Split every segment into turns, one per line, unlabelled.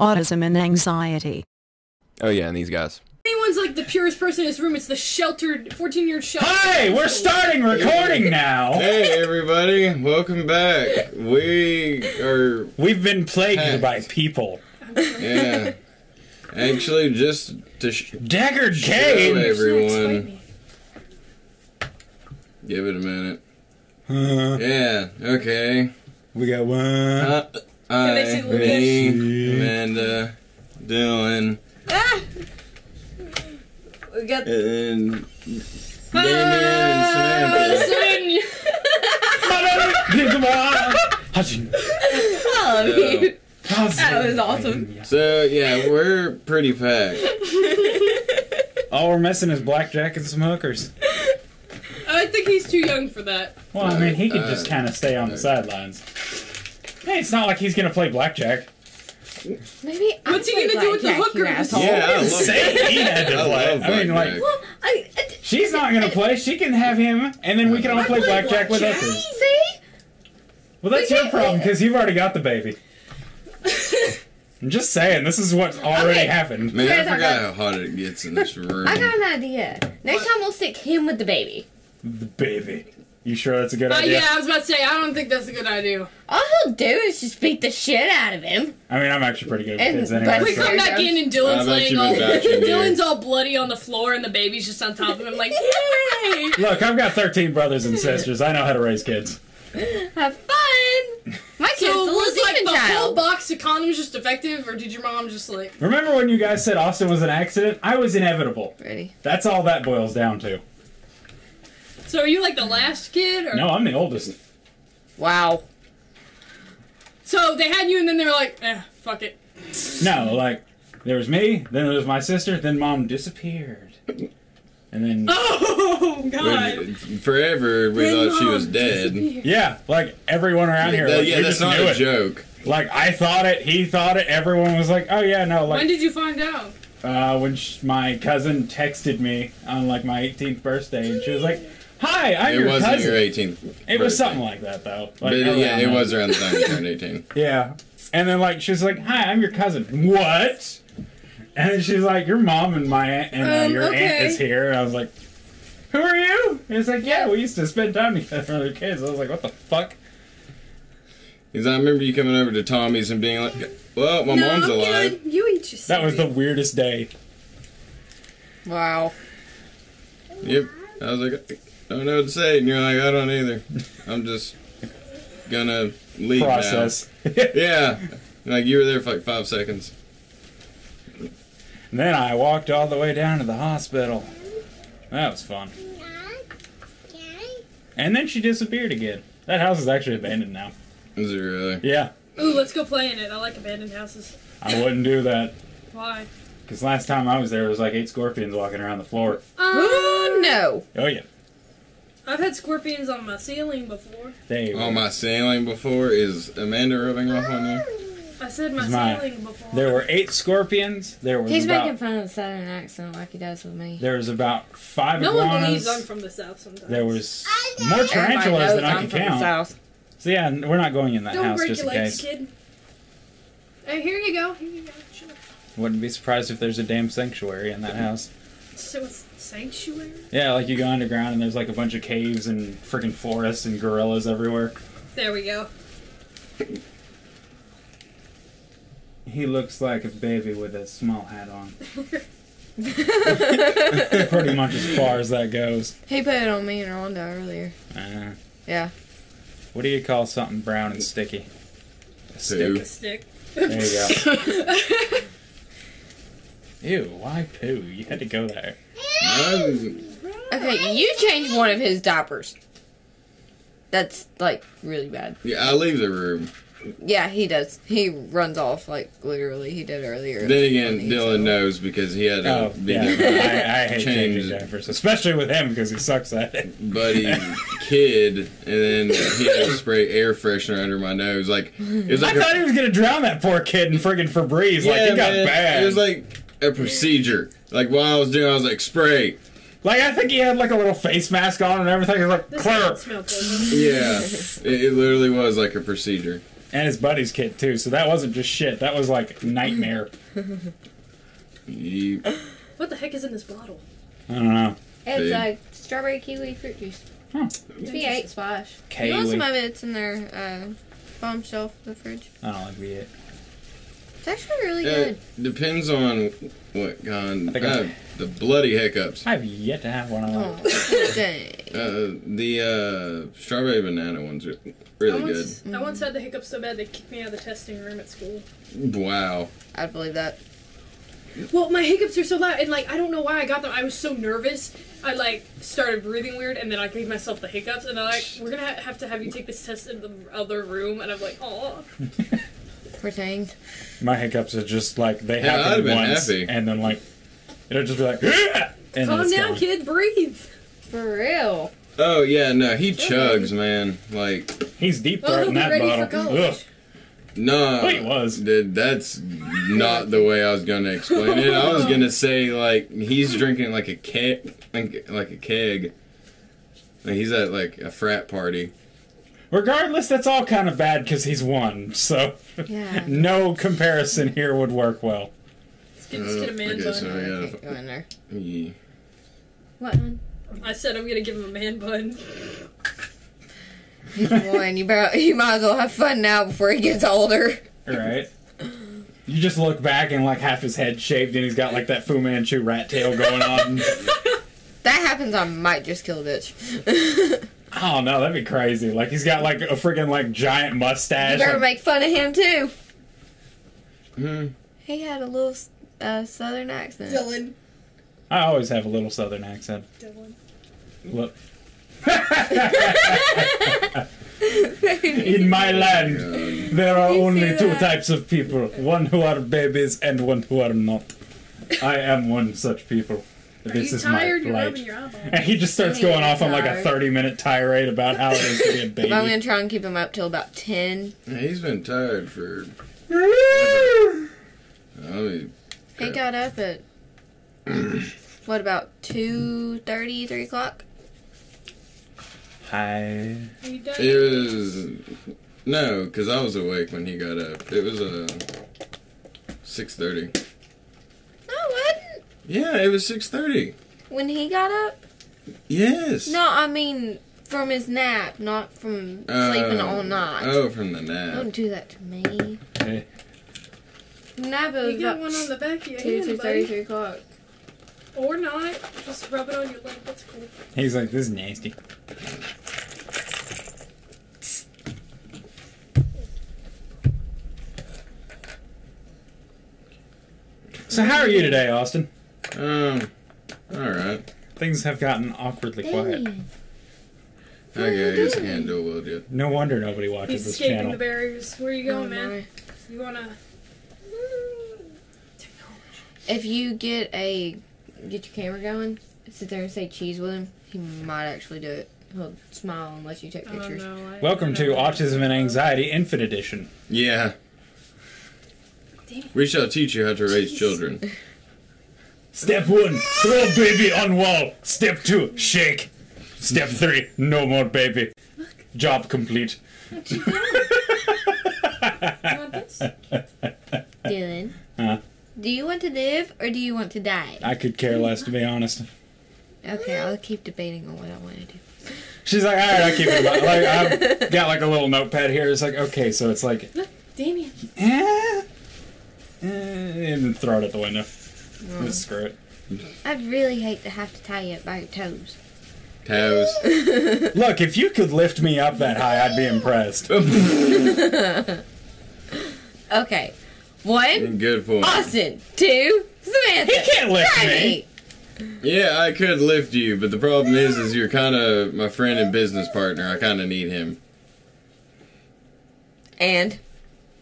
autism and anxiety.
Oh yeah, and these guys.
Anyone's like the purest person in this room. It's the sheltered 14 year shelter.
Hey, we're starting recording now.
Hey everybody, welcome back. We are
We've been plagued
Hey.
by people.
yeah. Actually, just to sh-
Deckard
show
Cain.
everyone, give it a minute.
Uh,
Yeah. Okay.
we got one.
Uh,
they
I, me, Amanda, Dylan,
Ah! We got
and Damien and Samantha.
Hudson.
So,
That
was awesome.
so yeah, we're pretty packed.
All we're missing is blackjack and some hookers.
I think he's too young for that.
Well, I mean, he could
Uh,
just kind of stay on the
uh,
sidelines. Hey, it's not like he's gonna play blackjack.
Maybe I
What's he gonna do with the
blackjack, you asshole.
Yeah, I love
Say he had to
I
play.
love
I mean, like,
blackjack.
Well, I, I,
she's not gonna play. She can have him, and then we can all play
play
blackjack with
blackjack.
hookers.
see?
Well, that's your problem because you've already got the baby. I'm just saying, this is what's already
Okay.
happened.
Man, I forgot how hot it gets in this room.
I got an idea. Next time we'll stick him with the baby.
The baby. You sure that's a good
Uh,
idea?
yeah, I was about to say, I don't think that's a good idea.
All he'll do is just beat the shit out of him.
I mean, I'm actually pretty good with
And-
kids
but
anyway.
We
so-
come back in and Dylan's
bet
laying all
been batching here.
Dylan's all bloody on the floor and the baby's just on top of him like yay!
Look, I've got 13 brothers and sisters. I know how to raise kids.
Have fun. My kid's
So
a little
was like
demon
the whole
child.
box of condoms just effective, or did your mom just like?
Remember when you guys said Austin was an accident? I was inevitable.
Ready?
That's all that boils down to.
So are you like the last kid, or
No, I'm the oldest.
Wow.
so they had you and then they were like, eh, fuck it.
No, like, there was me, then there was my sister, then mom disappeared. And then,
Oh god.
We- forever, we thought she was dead.
yeah, like, everyone around here,
That-
like,
yeah,
we
that's
just
not
knew
a
it.
joke.
Like, I thought it, he thought it, everyone was like, oh yeah, no, Like When
did you find out?
uh, when sh- my cousin texted me on, like, my 18th birthday, and she was like, hi, I'm
It
your
wasn't
cousin.
your 18th.
It was
birthday.
something like that, though. Like,
But yeah,
around
it was around the time you turned 18.
Yeah. And then like she's like, "Hi, I'm your cousin." What? And then she's like, "Your mom and my aunt and uh,
Um,
your aunt is here." And I was like, "Who are you?" And it's like, "Yeah, we used to spend time together when we were kids." I was like, "What the fuck?"
Because I remember you coming over to Tommy's and being like, well, my mom's
I'm
alive.
good. You eat your
That was the weirdest day.
Wow.
Yep. I was like, I don't know what to say. And you're like, I don't either. I'm just gonna leave
Process.
now. Yeah. Like, you were there for like five seconds.
and then I walked all the way down to the hospital. That was fun. And then she disappeared again. That house is actually abandoned now.
Is it really?
Yeah,
Ooh, let's go play in it. I like abandoned houses.
I wouldn't do that.
Why?
Because last time I was there, there was like eight scorpions walking around the floor.
Oh no.
Oh yeah,
I've had scorpions on my ceiling before.
they were.
On my ceiling before, is Amanda rubbing off on you?
I said my
my-
ceiling before.
There were eight scorpions. There was
He's
about
making fun of the southern accent like he does with me.
there was about five
no one believes I'm from the south sometimes.
There was more tarantulas
knows
than I
I'm
can
from the
count.
South.
So yeah, we're not going in that
Don't
house
break
just
your
in
legs,
case.
kid. Hey, here you go. Here you go. Shut up.
Wouldn't be surprised if there's a damn sanctuary in that house.
So it's sanctuary.
Yeah, like you go underground and there's like a bunch of caves and freaking forests and gorillas everywhere.
There we go.
He looks like a baby with a small hat on. Pretty much as far as that goes.
He put it on me and Rhonda earlier.
Uh,
Yeah.
what do you call something brown and sticky? A
Poo.
stick.
Stick.
There you go. Ew, why poo? You had to go there.
I'm-
Okay, you changed one of his diapers. That's like really bad.
yeah, I leave the room.
Yeah, he does. He runs off like literally. He did earlier.
Then again, Dylan knows because he had to
Oh,
big
yeah. I, I hate
Change.
changing diapers, especially with him because he sucks at it.
buddy kid, and then he had to spray air freshener under my nose. Like it was
I
like a-
thought he was gonna drown that poor kid in friggin' Febreze. like it got
man,
bad.
It was like a procedure. Like while I was doing, I was like spray.
Like I think he had like a little face mask on and everything. He was like,
This
clear.
doesn't smell pleasant.
Yeah, it, it literally was like a procedure.
and his buddy's kid too. So that wasn't just shit. That was like nightmare.
Yep.
What the heck is in this bottle?
I don't know.
It's
Big.
like strawberry kiwi fruit juice.
Huh.
It's V8 splash. You know, some of it's in their uh, bottom shelf of the fridge.
I don't like V8.
It's actually really
It
good.
depends on what kind.
I think I'm-
the bloody hiccups.
I've yet to have one of
Oh,
those.
dang.
Uh, the uh, strawberry banana ones are really
I
good.
once, I once had the hiccups so bad they kicked me out of the testing room at school.
Wow.
I'd believe that.
Well, my hiccups are so loud, and like I don't know why I got them. I was so nervous. I like started breathing weird, and then I gave myself the hiccups, and they're like, "We're gonna ha- have to have you take this test in the other room," and I'm like, "Oh."
Poor thing.
My hiccups are just like they
Yeah, I'd
happen once,
happy.
and then like it'll just be like, and
Calm down,
gone.
kid. Breathe.
For real.
Oh yeah, no, he chugs, man. Like,
He's deep
Well, he'll
throating
be
that
ready
bottle.
for college.
Ugh.
no,
Wait, was.
Dude, that's not the way I was gonna explain it. I was gonna say like he's drinking like a keg, like, like a keg. Like he's at like a frat party.
Regardless, that's all kind of bad because he's won. So
Yeah.
no comparison here would work well.
Let's get this kid a uh,
man
bun.
so I
Can't go in there.
Yeah.
What?
I said I'm gonna give him a man bun.
He's one. You better. You might as well have fun now before he gets older.
Right? You just look back and like half his head shaved, and he's got like that Fu Manchu rat tail going on.
That happens. I might just kill a bitch.
Oh no, that'd be crazy. Like he's got like a freaking like giant mustache.
you
mustache.
better
like-
make fun of him too.
Hmm.
He had a little uh, southern accent.
Dylan.
I always have a little southern accent.
Dylan.
Look. In my land, there are only two types of people: one who are babies and one who are not. I am one such people.
Are
This
you
is
tired?
my
You're
plight.
your.
And he just starts going
is
off on like a 30 minute tirade about how it is to be a baby.
But I'm gonna try and keep him up till about ten.
Yeah, he's been tired for. I mean,
He got up at what about two thirty, three o'clock?
Hi.
Are you done?
it was no, because I was awake when he got up. It was uh six thirty.
No, it wasn't.
Yeah, it was six thirty.
When he got up?
Yes.
No, I mean from his nap, not from sleeping oh. all night.
Oh, from the nap.
Don't do that to me.
Hey.
Nap was
You get
about
one on the back of your
two,
hand,
two
buddy.
thirty, three o'clock.
Or not. Just rub it on your leg. That's cool.
He's like, this is nasty. So how are you today, Austin?
Um, all right.
Things have gotten awkwardly quiet.
Okay, I guess I can't do it well yet.
No wonder nobody watches
He's
this
escaping
channel.
the barriers. Where are you going,
Oh,
man?
my.
You wanna?
If you get a get your camera going, sit there and say cheese with him, he might actually do it. He'll smile unless you take
Oh
pictures.
no. I,
Welcome to. Autism and Anxiety Infant Edition.
Yeah.
Damn it.
We shall teach you how to raise children.
Step one, throw baby on wall. Step two, shake. Step three, no more baby. Job complete.
You want this?
Dylan,
Huh?
do you want to live or do you want to die?
I could care less, to be honest.
Okay, I'll keep debating on what I want to do.
She's like, all right, I keep it. in. Like, I've got like a little notepad here. It's like, okay, so it's like,
Damien.
eh, eh, and then throw it at the window. Just screw it.
I'd really hate to have to tie you up by your toes.
Toes.
Look, if you could lift me up that high, I'd be impressed.
Okay, one,
Good point.
Austin. Two, Samantha.
He can't lift
Try
me.
Yeah, I could lift you, but the problem is, is you're kind of my friend and business partner. I kind of need him.
And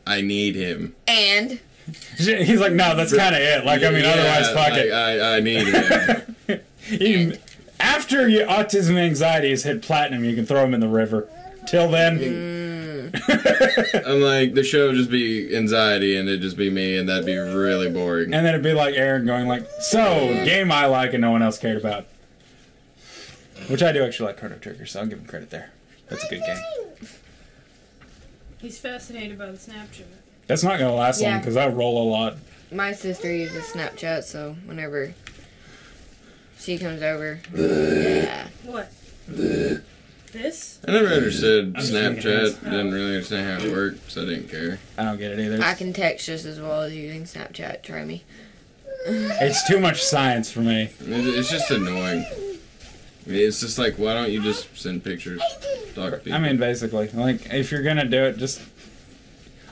I need him.
and
He's like, no, that's kind of it. Like, I mean,
Yeah,
otherwise, fuck
like,
it.
I, I need him.
You- after your autism anxieties anxiety hit platinum, you can throw them in the river. Till then, mm.
I'm like the show would just be anxiety, and it'd just be me, and that'd be really boring.
and then it'd be like Aaron going like, "So, game I like and no one else cared about." Which I do actually like Chrono Trigger, so I'll give him credit there. That's a good game.
He's fascinated by the Snapchat.
That's not gonna last long because I roll a lot.
My sister uses Snapchat, so whenever she comes over, yeah.
What? This?
I never understood
I'm just making hands.
Snapchat. Didn't really understand how it worked, so I didn't care.
I don't get it either.
I can text just as well as using Snapchat. Try me.
It's too much science for me.
It's just annoying. It's just like, why don't you just send pictures? Talk to people.
I mean, basically, like if you're gonna do it, just.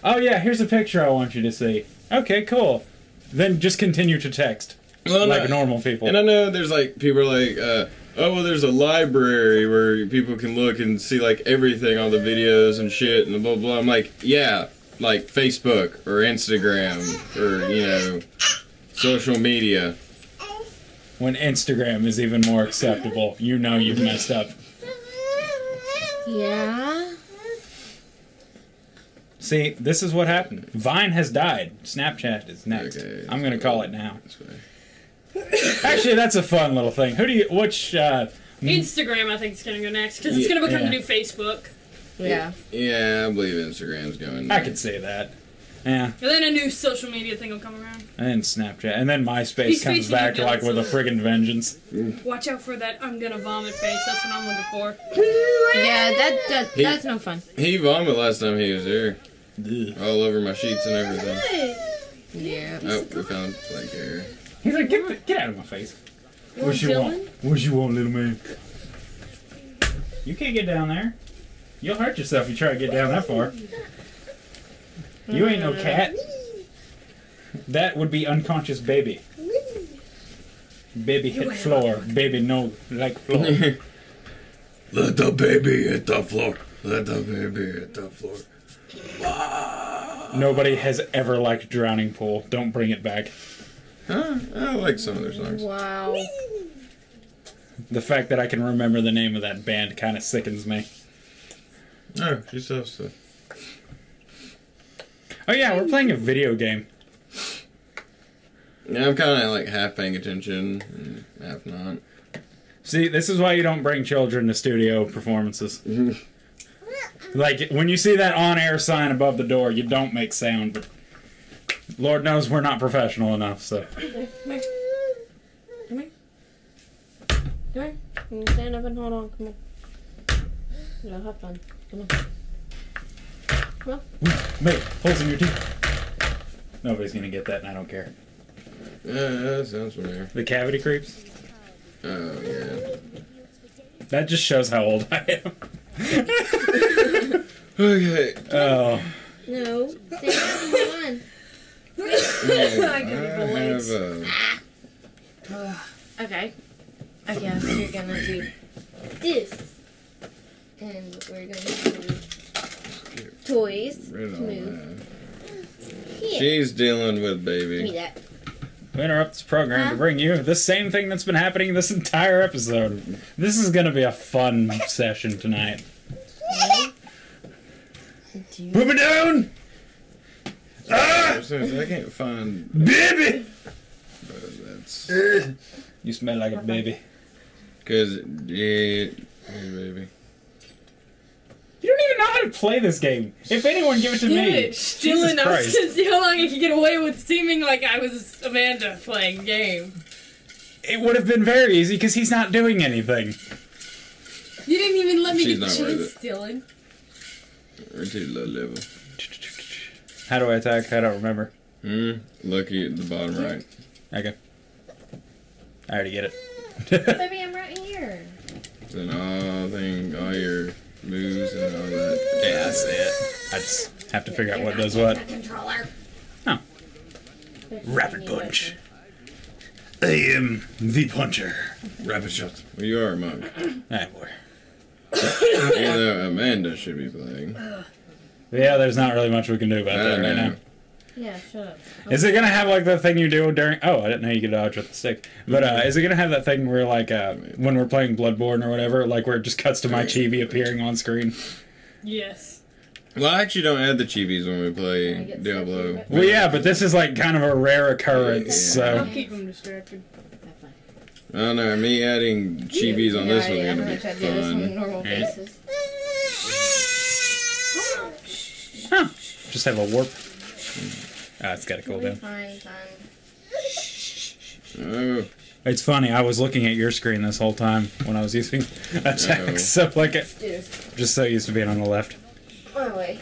Oh yeah, here's a picture I want you to see. Okay, cool. Then just continue to text
well,
like
no,
normal people.
And I know there's like people are like, uh, oh well, there's a library where people can look and see like everything all the videos and shit and blah blah. I'm like, yeah, like Facebook or Instagram or you know, social media.
When Instagram is even more acceptable, you know you've messed up.
Yeah.
See, this is what happened. Vine has died. Snapchat is next.
Okay.
I'm gonna call it now.
This.
Actually, that's a fun little thing. Who do you? Which? Uh,
Instagram, I think, is gonna go next because it's
Yeah.
gonna become
Yeah.
the new Facebook,
Yeah.
Yeah, I believe Instagram's going.
I
there.
could say that. Yeah,
and then a new social media thing will come around.
and then Snapchat, and then MySpace
He's
comes
facing
back
you,
like with a
Johnson.
friggin' vengeance.
Watch out for that I'm gonna vomit face. That's what I'm looking for.
Yeah, that, that
He-
that's no fun.
He vomited last time he was here,
Ugh.
all over my sheets and everything.
Yeah.
Oh, we found blank hair.
He's like, get, get out of my face. What you
Dylan?
want? What you want, little man? You can't get down there. You'll hurt yourself if you try to get down that far. You ain't no cat. That would be unconscious baby. Baby hit floor. Baby no like floor.
Let the baby hit the floor. Let the baby hit the floor.
Nobody has ever liked Drowning Pool. Don't bring it back.
Huh? I like some of their songs.
Wow.
The fact that I can remember the name of that band kind of sickens me.
Oh, she still stuff.
Oh yeah, we're playing a video game.
Yeah, I'm kind of like half paying attention and half not.
See, this is why you don't bring children to studio performances. like when you see that on-air sign above the door, you don't make sound. But Lord knows we're not professional enough. So
Come here. You can stand up and hold on. Come on. You'll have fun. Come on.
mate, holes in your teeth. Nobody's gonna get that, and I don't care.
Yeah, that sounds familiar.
The cavity creeps.
Oh yeah.
That just shows how old I am.
Okay.
Oh,
No. Stand up and hold on.
I
give you the
have a.
Okay. I guess you're gonna do this. And we're gonna do toys.
Read all
Move.
that. She's dealing with
Give me
baby.
that.
we interrupt this program
Huh?
to bring you the same thing that's been happening this entire episode. This is gonna be a fun session tonight.
Do you...
Put me down, Ah!
I can't find.
baby.
But that's
You smell like a baby.
because yeah, hey, baby.
You don't even know how to play this game. If anyone, give it to
Damn
me.
it, Dylan, I was
Christ.
gonna see how long I could get away with seeming like I was Amanda playing game.
It would have been very easy because he's not doing anything.
You didn't even let me
She's
get the
not worth
chance, Dylan.
We're too low level.
How do I attack? I don't remember.
Hmm. Lucky at the bottom right.
Okay. I already get it.
Baby, I'm right here.
Then all thing, all your moves and all that.
yeah, that's it. I just have to figure out what does what.
Controller.
Oh. Rapid punch. I am the puncher.
Rapid shot. Well, you are a monk.
Ah, boy.
Even though Amanda should be playing.
Yeah, there's not really much we can do about
I
that right
know.
now.
Yeah, shut up.
Is it gonna have like the thing you do during? Oh, I didn't know you could dodge with the stick. But uh, is it gonna have that thing where like uh, when we're playing Bloodborne or whatever, like where it just cuts to my chibi appearing on screen?
Yes.
Well, I actually don't add the chibis when we play Diablo.
Well, yeah, but this is like kind of a rare occurrence.
I'll
So
keep him distracted.
I don't know. Me adding chibis on this
yeah,
one's
yeah,
gonna
I'm
be
gonna try do this on a
fun.
normal basis.
Huh. Just have a warp. Ah, it's got to cool
We'll
down.
fine, son.
Oh,
It's funny. I was looking at your screen this whole time when I was using attack.
Uh-oh.
So like, it,
Dude,
just so used to being on the left.
my way.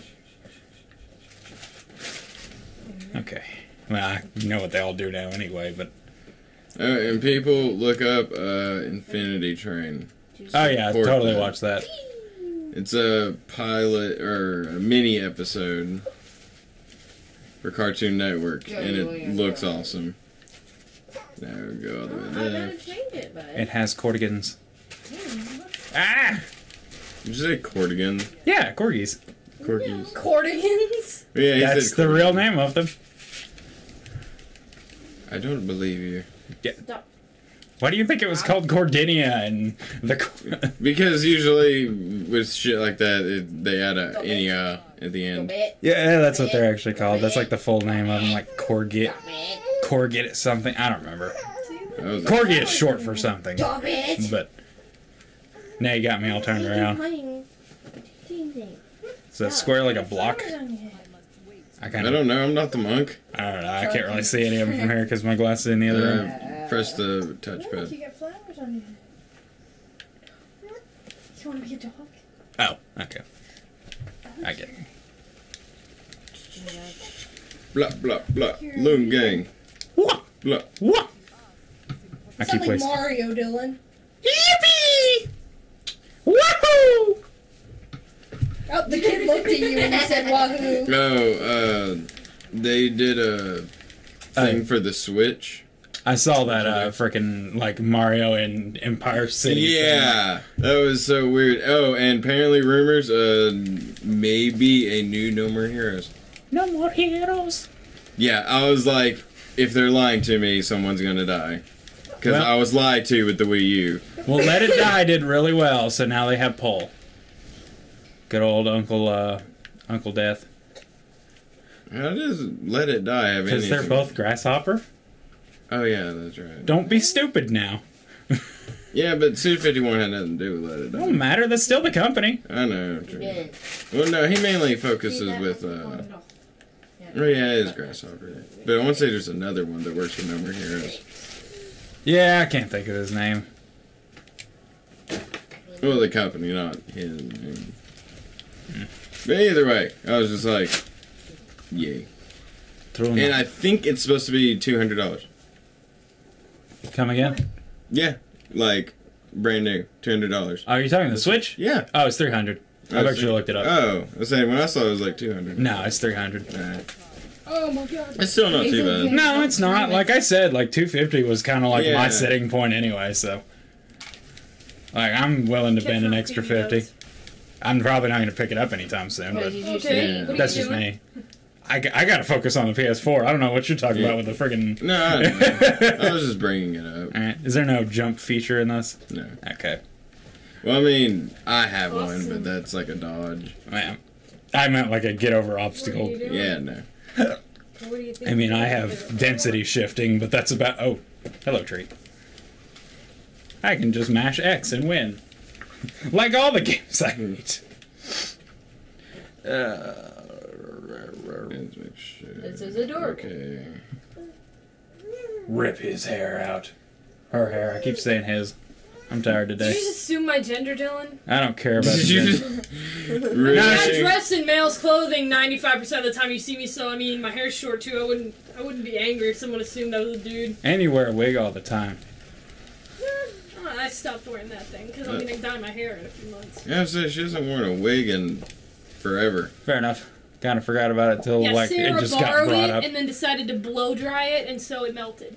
Okay. Well, I know what they all do now anyway, but
oh, and people look up uh, Infinity Train.
oh yeah, I totally
that.
watched that.
It's a pilot or a mini episode for Cartoon Network,
Yeah,
and it
yeah,
looks
yeah.
awesome. Now we go all the
I
way
gotta
left.
change it, bud.
It has cordigans. Ah,
Did you say Cordigan?
yeah, corgis.
Corgis.
Cordigans?
Yeah, he
That's
said
the real name of them.
I don't believe you.
Stop.
Why do you think it was called Corginia and the?
Because usually with shit like that, it, they add a enia uh, at the end.
yeah, that's what they're actually called. That's like the full name of them, like Corgit,
Stop.
Corgit something. I don't remember.
That
Corgi is short for something,
Stop it.
but now you got me all turned around.
Playing team thing.
So square like a block.
Flowers on.
I
I
kind of.
don't know. I'm not the monk.
I don't know. I can't really see any of them from here because my glasses in the other room.
Uh, press the
Look,
touchpad.
you got flowers on your head. You want to be a dog?
Oh, okay. I get it.
Blah blah blah. Loon gang.
Wah,
Blah.
wah. I keep
Sound like
wasting.
Mario, Dylan. Oh, the kid looked at you and he said wahoo.
No, uh, they did a thing
Uh,
for the Switch.
I saw that uh freaking like Mario and Empire City.
Yeah, that was so weird. Oh, and apparently rumors, uh, maybe a new No More Heroes.
No more heroes.
Yeah, I was like, if they're lying to me, someone's gonna die. Because
Well-
I was lied to with the Wii U.
Well, Let It Die did really well, so now they have Pole. Good old Uncle uh Uncle Death.
How does Let It Die have
Because they're both grasshopper.
Oh yeah, that's right.
Don't be stupid now.
Yeah, but Suda 51 had nothing to do with Let It die.
Don't
Die.
matter. That's still the company.
I know. true. Well, no, he mainly focuses with. uh Oh yeah, it is Grasshopper. But I want to say there's another one that works for No More Heroes.
Yeah, I can't think of his name.
Well, the company, not his name. But either way, I was just like, yay.
Throw him
And I think it's supposed to be two hundred dollars.
Come again?
Yeah, like brand new, two hundred dollars.
Oh, are you talking the Switch?
Yeah.
Oh, it's three hundred. I've
I
actually
see.
looked it up.
Oh, I was saying when I saw it, it was like two hundred.
no, it's three hundred.
Oh my god.
It's still not too bad.
No, it's not. Like I said, like two fifty was kind of like
Yeah.
my setting point anyway. So, like, I'm willing to bend an extra fifty. I'm probably not going to pick it up anytime soon,
What
but
did you
Okay.
Yeah.
what
that's just
doing?
me. I got to focus on the PS4. I don't know what you're talking
Yeah.
about with the friggin'.
No, I, don't know. I was just bringing it up.
Alright, Is there no jump feature in this?
No.
Okay.
Well, I mean, I have one, but that's like a dodge.
Man. I meant like a get over obstacle.
What are you doing?
Yeah, no.
What do you think?
I mean, I have density shifting, but that's about. Oh, hello, tree. I can just mash X and win. like all the games I hate. Uh,
Let's make sure.
This is adorable.
Okay.
rip his hair out. Her hair. I keep saying his. I'm tired today.
Did
today.
you just assume my gender, Dylan?
I don't care about
Did you
the
really?
I dress in male's clothing 95% of the time you see me, so I mean, my hair's short too. I wouldn't, I wouldn't be angry if someone assumed I was a dude.
And you wear a wig all the time.
I stopped wearing that thing because I'm gonna dye my hair in a few months.
Yeah, so she hasn't worn a wig in forever.
Fair enough. Kind of forgot about it till
Yeah,
like
Sarah
it just got
borrowed
brought
it
up.
and then decided to blow dry it, and so it melted.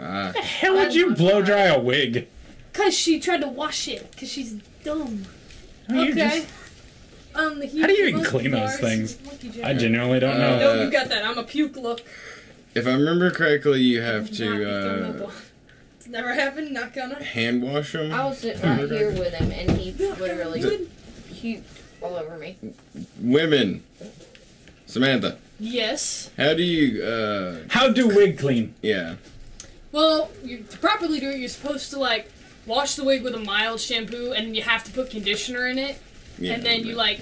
Ah,
How would you blow dry a wig?
Cause she tried to wash it, cause she's dumb.
I mean, you
okay.
just-
Um, the
How do you even
monkey
clean those
bars-
things?
monkey
I genuinely don't
Uh,
know.
No, you got that. I'm a puke look.
if I remember correctly, you have
Not
to
become a
uh,
blo- It's never happened. Not gonna.
hand wash them.
I was sitting right here with him, and he literally puked all over me.
Women. Samantha,
Yes.
how do you? uh
How do wig clean?
Yeah.
Well, you, to properly do it, you're supposed to like wash the wig with a mild shampoo, and you have to put conditioner in it.
yeah
and then you like,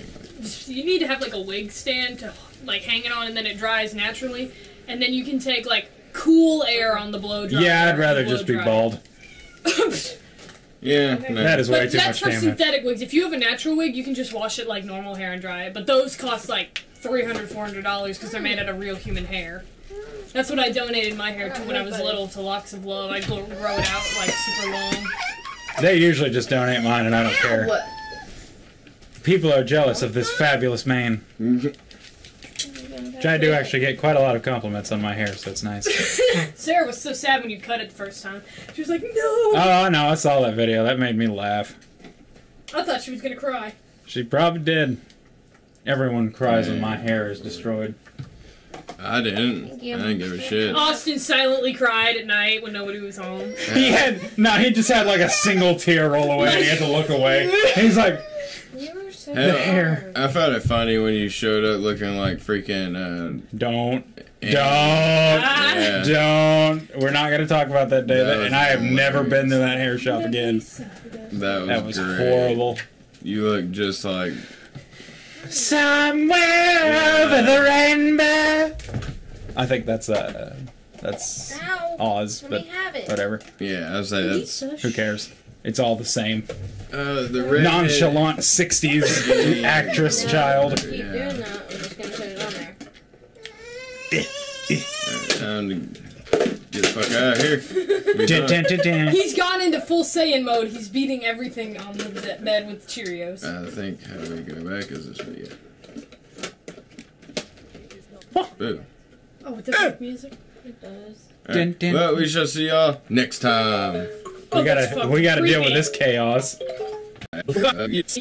you need to have like a wig stand to like hang it on, and then it dries naturally, and then you can take like cool air on the blow dryer.
Yeah, I'd rather
blow
just be
dry.
bald.
Yeah, no.
That is way
But
too
that's
much
for
damage.
synthetic wigs. If you have a natural wig, you can just wash it like normal hair and dry it. But those cost like $300, $400 because they're made out of real human hair. That's what I donated my hair to when I was little to Locks of Love. I grow grow it out like super long.
They usually just donate mine, and I don't care.
What?
People are jealous of this fabulous mane. Mm-hmm. Which I do actually get quite a lot of compliments on my hair, so it's nice.
Sarah was so sad when you cut it the first time. She was like, no!
Oh, no, I saw that video. That made me laugh.
I thought she was gonna cry.
She probably did. Everyone cries when my hair is destroyed.
I didn't. I didn't give a shit.
Austin silently cried at night when nobody was home.
He had no. He just had like a single tear roll away. He had to look away. He's like,
You were so
Hell,
hair.
I found it funny when you showed up looking like freaking. Uh,
"Don't,
Andy.
don't,
Ah.
Yeah.
don't." We're not gonna talk about that day.
That
That,
was
and I have never been to that hair shop again.
That was,
That was
great.
horrible.
You look just like.
Somewhere over the rainbow. I think that's uh, that's
Ow.
Oz,
Let
but
me have it.
whatever.
Yeah, I was like that's
Who cares? It's all the same.
uh, the red
Nonchalant '60s actress
No,
child.
Keep
Yeah.
doing that. We're just gonna put it on there.
Time to get the fuck out of here.
Dun, dun, dun, dun.
He's gone into full Saiyan mode. He's beating everything on the be- bed with Cheerios.
I think how do we go back is this video. Boo.
Oh, with the fake music?
It does.
Dun, dun.
Well, we shall see y'all next time.
Oh,
We gotta we gotta deal with this chaos.
Uh, yes.